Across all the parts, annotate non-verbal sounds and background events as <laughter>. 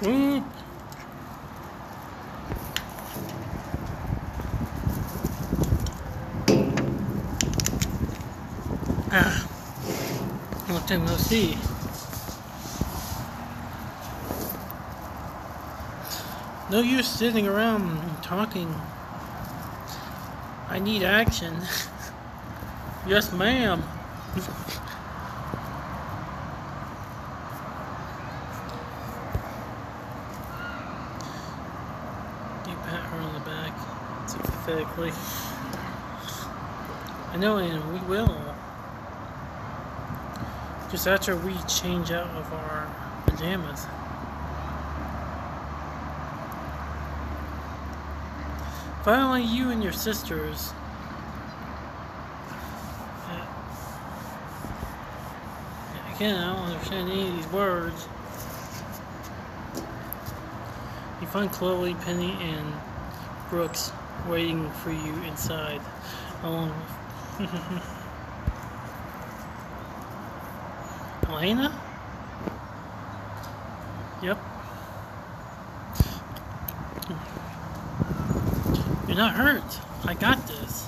Mm. Ah. Long time no see. No use sitting around talking. I need action. <laughs> yes, ma'am. <laughs> you pat her on the back sympathetically. I know, and we will. Just after we change out of our pajamas. Finally, you and your sisters. Again, I don't understand any of these words. You find Chloe, Penny, and Brooks waiting for you inside, along <laughs> with Elena. Yep. You're not hurt. I got this.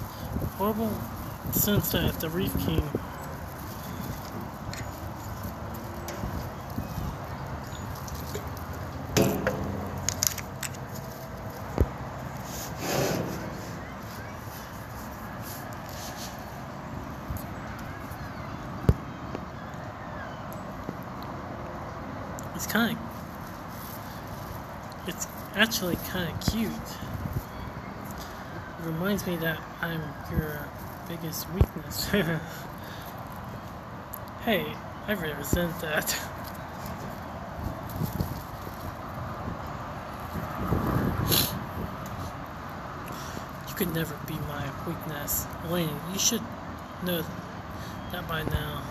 Horrible sense that the Rift King. It's kind of. It's actually kind of cute. It reminds me that I'm your biggest weakness. <laughs> hey, I resent that. You could never be my weakness. Elaine, you should know that by now.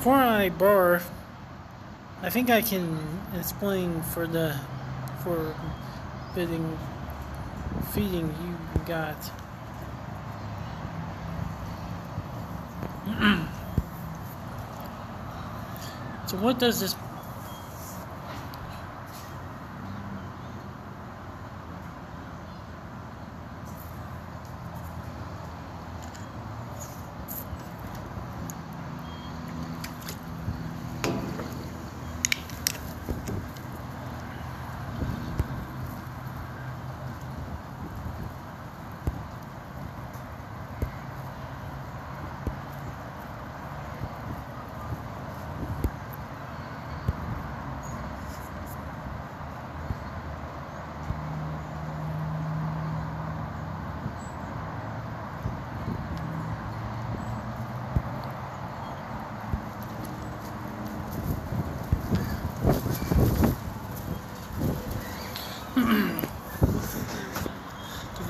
Before I barf, I think I can explain for the for bidding feeding you got. <clears throat> so what does this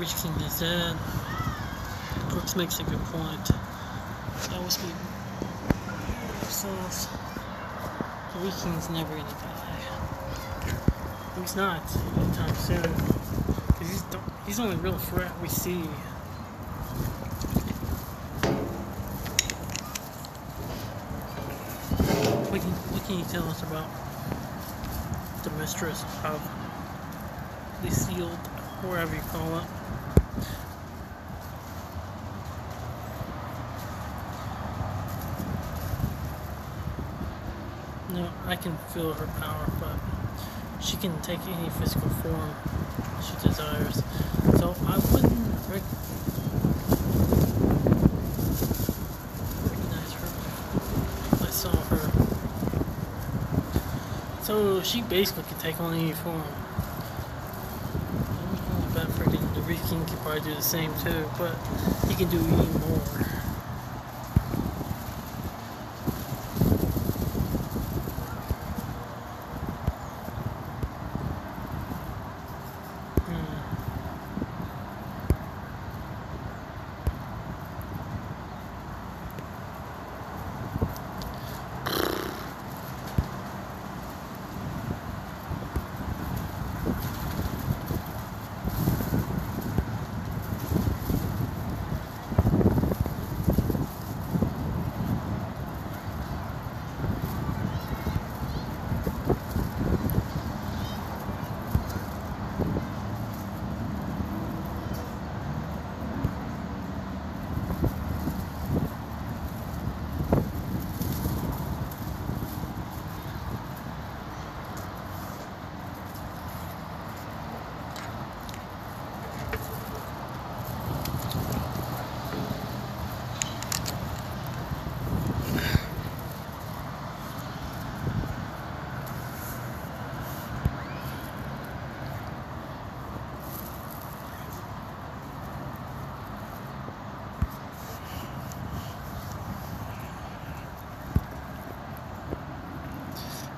the Rift King is dead? Brooks makes a good point. That was me. So, The rich never gonna die. He's not anytime soon. 'Cause he's the, he's the only real threat we see. What can, what can you tell us about the mistress of the sealed, wherever you call it? No, I can feel her power, but she can take any physical form she desires. So I wouldn't rec- recognize her if I saw her. So she basically can take on any form. I freaking the Rift King can probably do the same too, but he can do even more. Hmm.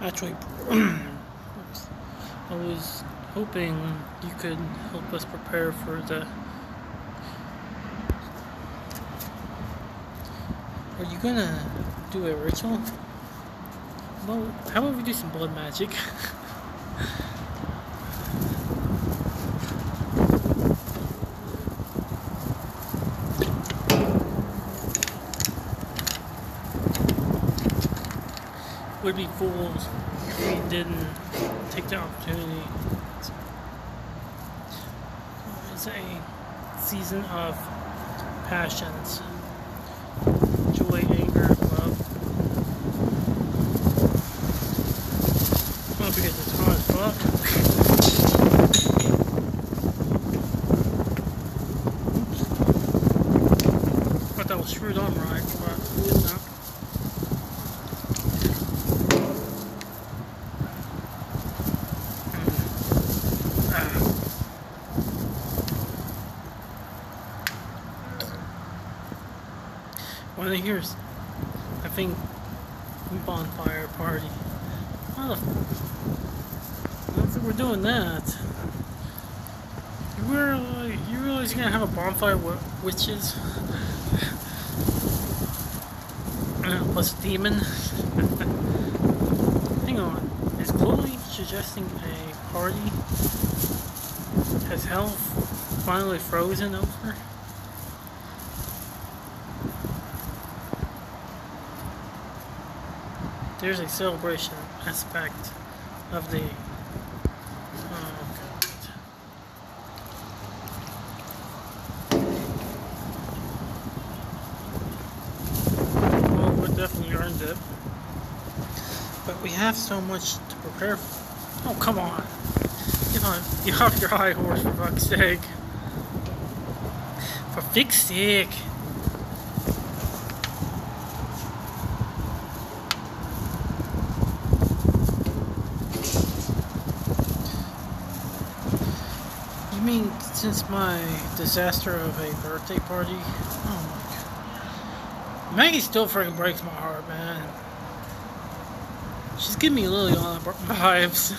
Actually, <clears throat> I was hoping you could help us prepare for the. Are you gonna do a ritual? Well, how about we do some blood magic? <laughs> would be fools if we didn't take the opportunity. It's uh, a season of passions, joy, anger, love. Oh, because it's hot as fuck. Oops. Thought that was screwed on right, but it's not. One of here's, I think, bonfire party. How? I don't think we're doing that. You really, you realize you're gonna have a bonfire with witches? <laughs> Plus demon. <laughs> Hang on, is Chloe suggesting a party? Has hell finally frozen over? There's a celebration aspect of the oh we definitely earned it. But we have so much to prepare for. Oh come on. Get on get off your high horse for fuck's sake. For fuck's sake mean, since my disaster of a birthday party? Oh my god. Maggie still freaking breaks my heart, man. She's giving me Liliana <laughs> vibes.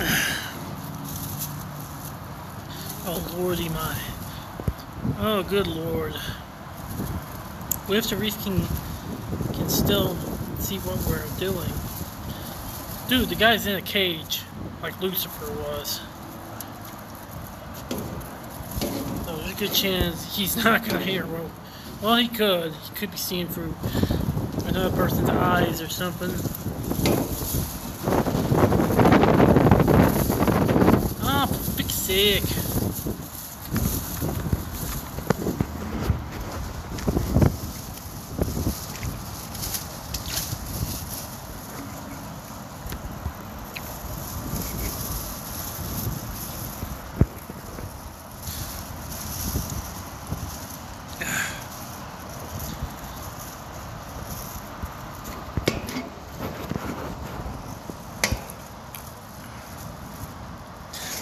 <sighs> oh lordy my. Oh good lord. We have to King can still see what we're doing. Dude, the guy's in a cage, like Lucifer was. So there's a good chance he's <laughs> not gonna hear well. Well, he could. He could be seeing through another person's eyes or something. Ah, big sick.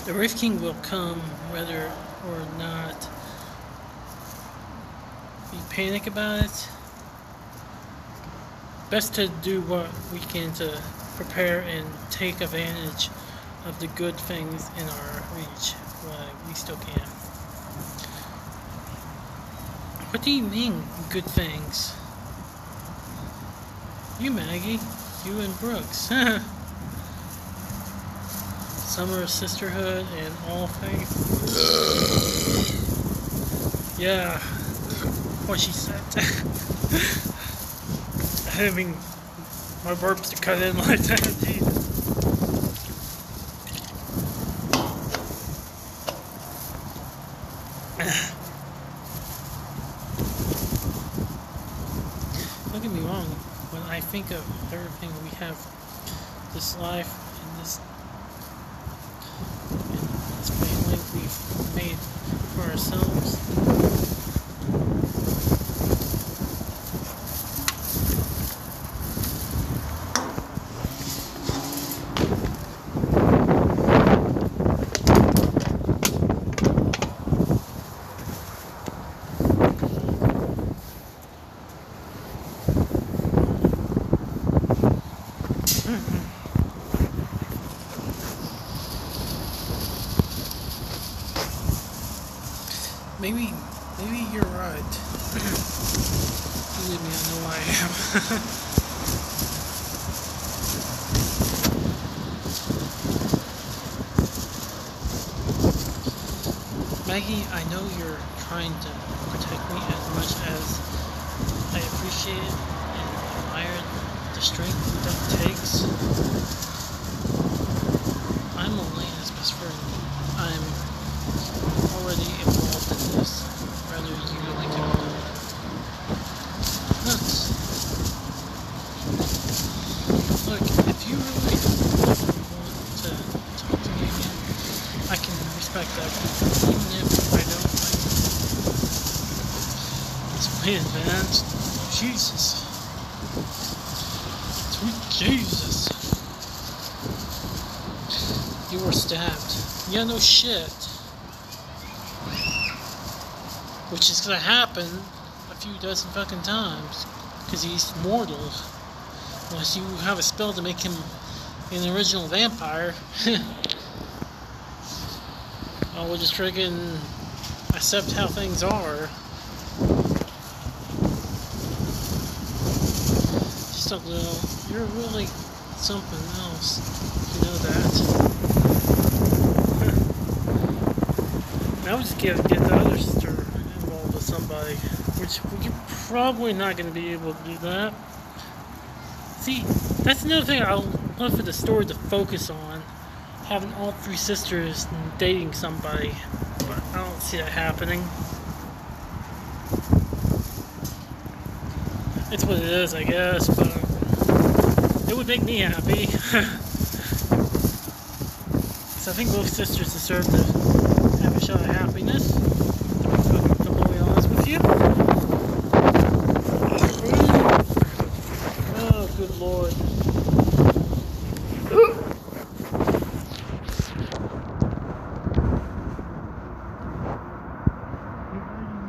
The Rift King will come whether or not we panic about it. Best to do what we can to prepare and take advantage of the good things in our reach while we still can. What do you mean, good things? You, Maggie. You and Brooks. <laughs> Summer of Sisterhood and all things. Uh. yeah, what she said. <laughs> Having my burps to cut in like that, Jesus. Don't get me wrong, when I think of everything we have, this life and this we've made for ourselves. Believe me, I know I am. Maggie, I know you're trying to protect me as much as I appreciate and admire the strength that it takes. I'm only Elena's best friend. I'm already involved in this, whether you like it or not. Nuts. Look, if you really want to talk to me again, I can respect that, even if I don't like this plan, man. Jesus. Sweet Jesus. You were stabbed. Yeah, no shit. Which is gonna happen a few dozen fucking times. Because he's mortal. Unless you have a spell to make him an original vampire. <laughs> oh, we'll just friggin' accept how things are. Just a little. You're really something else. You know that. I would just get, get the other sister involved with somebody. Which we're probably not to be able to do that. See, that's another thing I love for the story to focus on. Having all three sisters dating somebody. But I don't see that happening. It's what it is, I guess, but it would make me happy. <laughs> so I think both sisters deserve a shot of happiness. To be honest with you. Oh, good lord. You-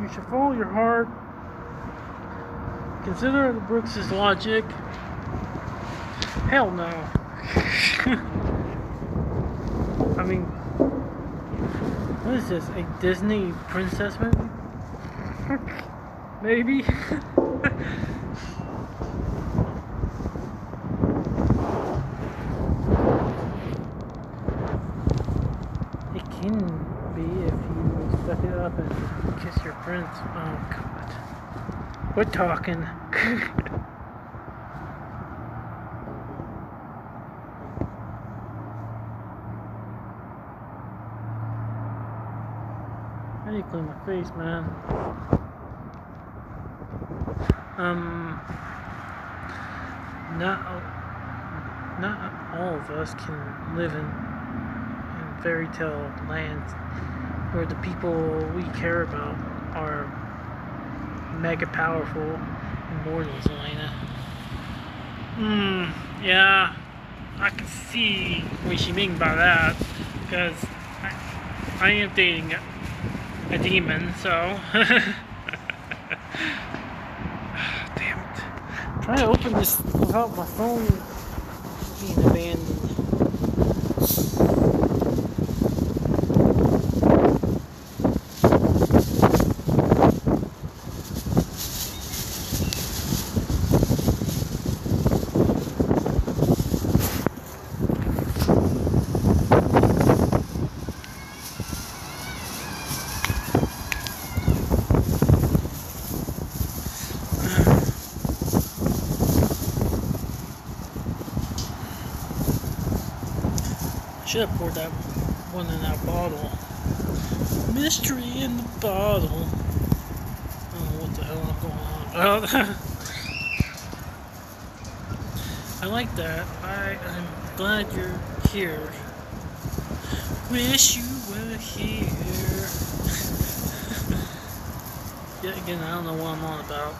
You should follow your heart. Consider Brooks's logic. Hell no. I mean, what is this? A Disney princess movie? Maybe. <laughs> it can be if you step it up and kiss your prince. Oh god. We're talking. <laughs> I need to clean my face, man. Um, not not all of us can live in in fairy tale lands where the people we care about are mega powerful immortals, Elena. Hmm, yeah, I can see what you mean by that because I, I am dating a demon, so. <laughs> Damn it. Trying to open this without my phone being abandoned. Should have poured that one in that bottle. Mystery in the bottle. I don't know what the hell I'm going on. <laughs> I like that. I am glad you're here. Wish you were here. <laughs> Yet again, I don't know what I'm on about.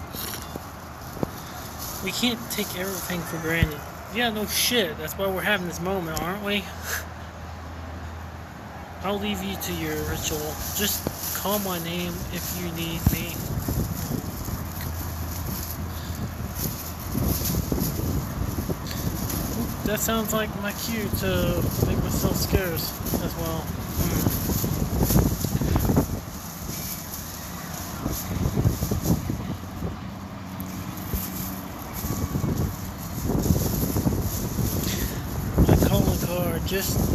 We can't take everything for granted. Yeah, no shit. That's why we're having this moment, aren't we? <laughs> I'll leave you to your ritual. Just call my name if you need me. That sounds like my cue to make myself scarce as well. Hmm. I call the car just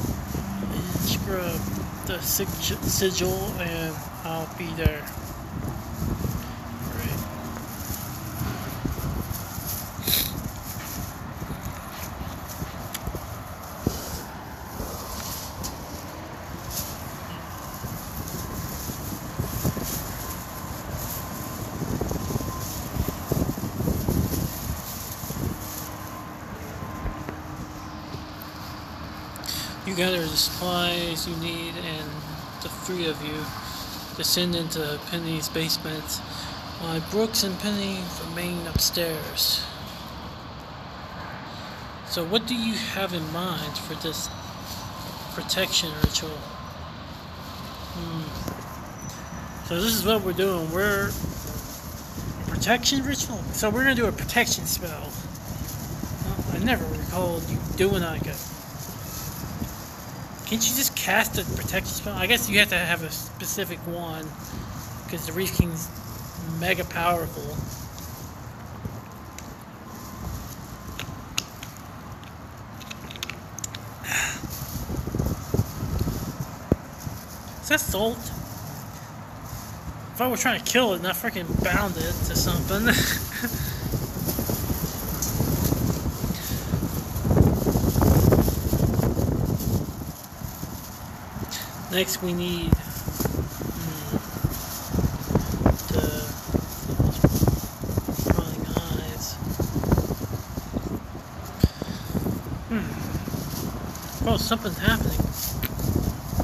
the sigil and I'll be there. You gather the supplies you need, and the three of you descend into Penny's basement, while Brooks and Penny remain upstairs. So, what do you have in mind for this protection ritual? Hmm. So, this is what we're doing. We're a protection ritual. So, we're gonna do a protection spell. I never recalled you doing like a can't you just cast a protection spell? I guess you have to have a specific one because the Rift King's mega powerful. Is that salt? If I were trying to kill it, and not freaking bound it to something. <laughs> Next we need hmm. Hmm. Oh, something's happening.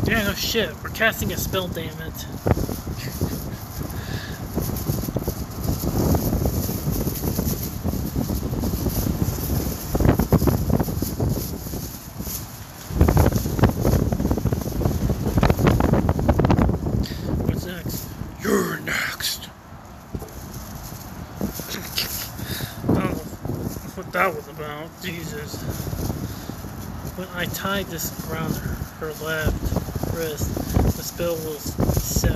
Yeah, no shit. We're casting a spell, damn it. that was about. Jesus. When I tied this around her, left wrist, the spell was set.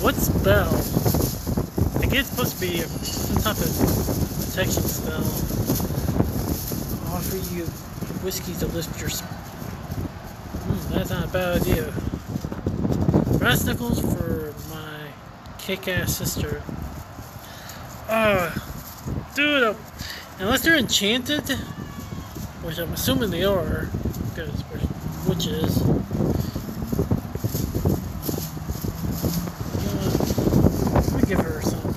What spell? I guess it's supposed to be some type of protection spell. I'll offer you whiskey to lift your. Hmm, that's not a bad idea. Brass knuckles for my kick-ass sister. Uh, Dude, unless they're enchanted, which I'm assuming they are, because witches. Uh, let me give her something.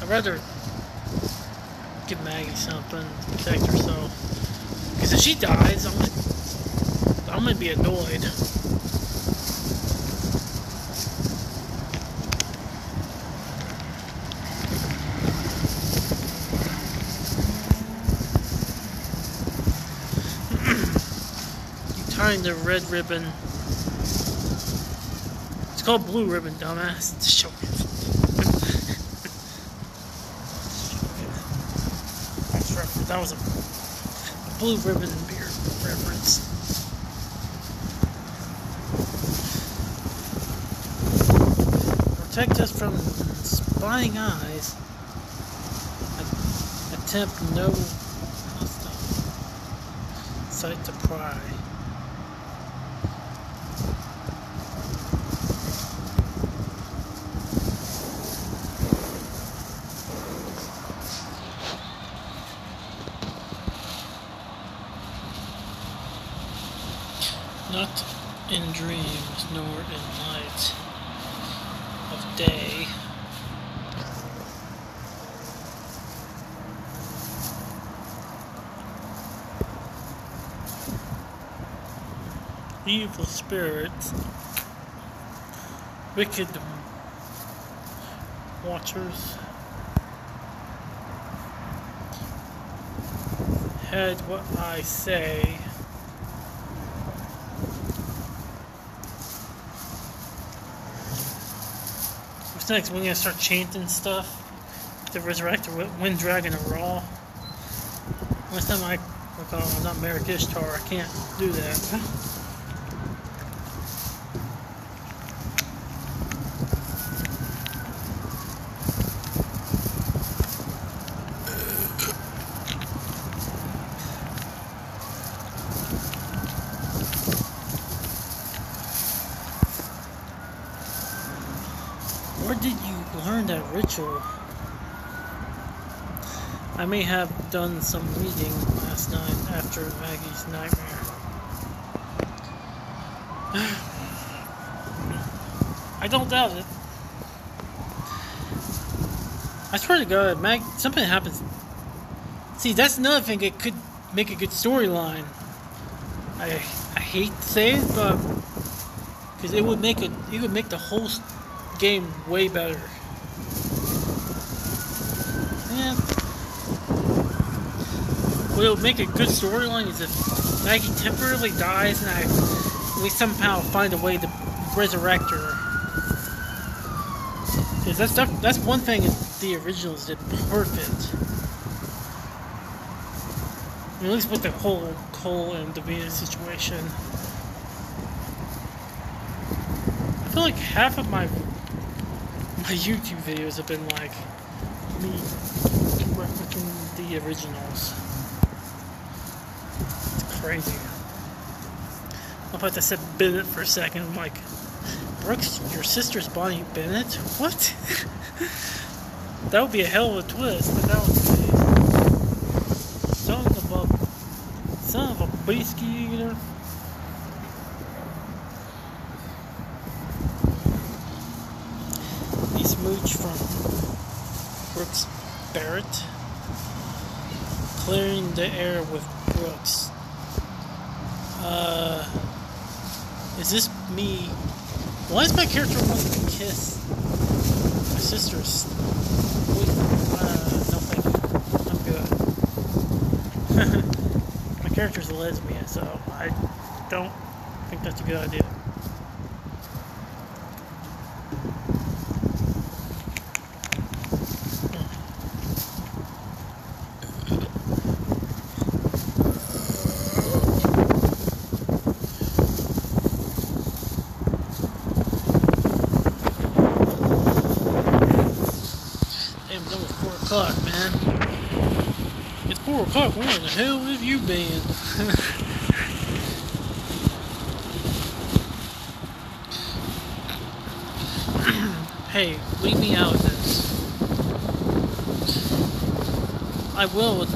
I'd rather give Maggie something, to protect herself. Because if she dies, I'm gonna, I'm gonna be annoyed. The red ribbon. It's called blue ribbon, dumbass. <laughs> Show me. that was a, blue ribbon beer reference. Protect us from spying eyes. Attempt no sight to pry. not in dreams nor in light of day. Evil spirits, wicked watchers, had what I say next? We're gonna start chanting stuff the Winged Dragon of Ra. Last time I recall, I'm not Marik Ishtar, I can't do that. you learn that ritual. I may have done some reading last night after Maggie's nightmare. <sighs> I don't doubt it. I swear to God, Mag, something happens. See, that's another thing that could make a good storyline. I I hate to say it, but because it would make it, it would make the whole game way better. Yeah. Would make a good storyline is if Maggie temporarily dies and I we somehow find a way to resurrect her. Because that's that's one thing the originals did perfect. I mean, at least with the whole Kol and Davina situation. I feel like half of my my YouTube videos have been like me replicating the originals. Crazy. I thought I said Bennett for a second. I'm like, Brooks, your sister's Bonnie Bennett? What? <laughs> that would be a hell of a twist, but that was Son of a son of a biscuit eater. He smooch from Brooks Barrett, clearing the air with Brooks. Uh, is this me? Why is my character wanting to kiss my sister's? Uh, no thank you. I'm good. <laughs> my character's a lesbian, so I don't think that's a good idea. o'clock, man. Four. Where the hell have you been? <laughs> hey, leave me out of this. I will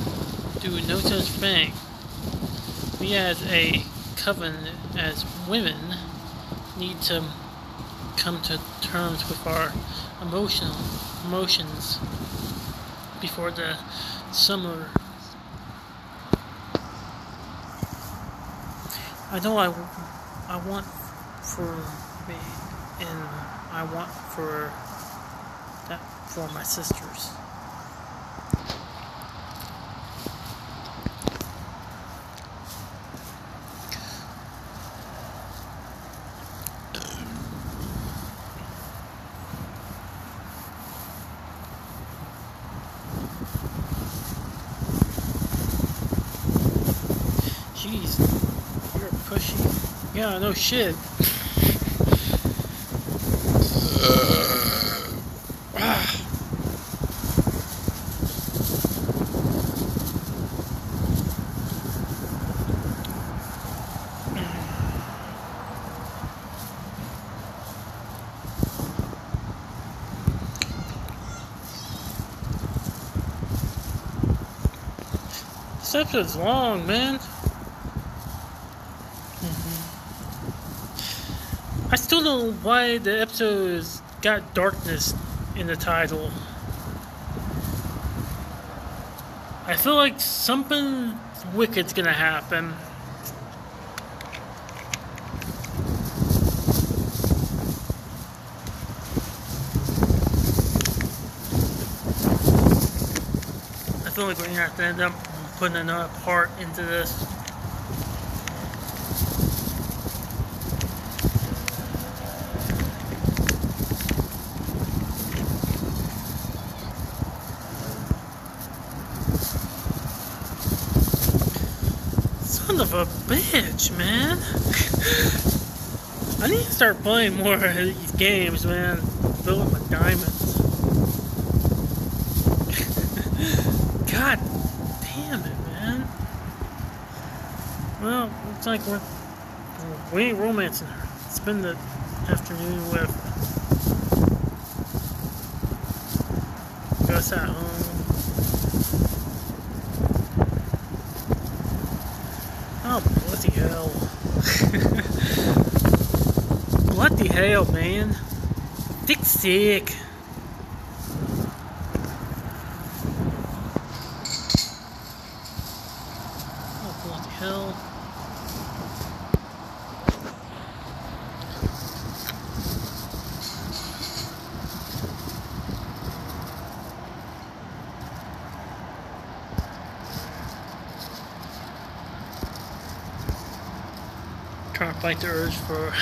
do no such thing. We as a coven, as women, need to come to terms with our emotional emotions before the summer. I know I, I want for me and I want for that for my sisters. Yeah, no shit. <sighs> This episode's long, man. Still don't know why the episode's got darkness in the title. I feel like something wicked's gonna happen. I feel like we're gonna have to end up putting another part into this. Of a bitch, man. I need to start playing more of these games, man. Building my diamonds. God damn it, man. Well, looks like we're we ain't romancing her. Spend the afternoon with What's at Um, oh, bloody hell. bloody hell, man. Dick sick. Oh, bloody hell. Trying to fight the urge for